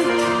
free.